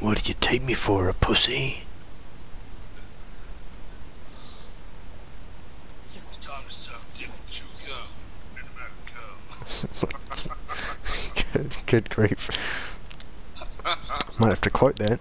What did you take me for, a pussy? Good, good grief. Might have to quote that.